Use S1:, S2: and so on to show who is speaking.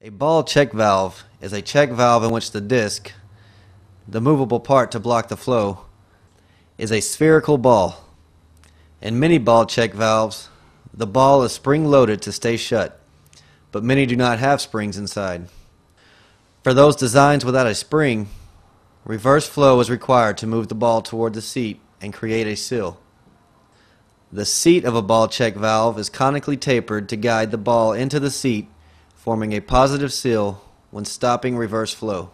S1: A ball check valve is a check valve in which the disc, the movable part to block the flow, is a spherical ball. In many ball check valves, the ball is spring loaded to stay shut, but many do not have springs inside. For those designs without a spring, reverse flow is required to move the ball toward the seat and create a seal. The seat of a ball check valve is conically tapered to guide the ball into the seat forming a positive seal when stopping reverse flow.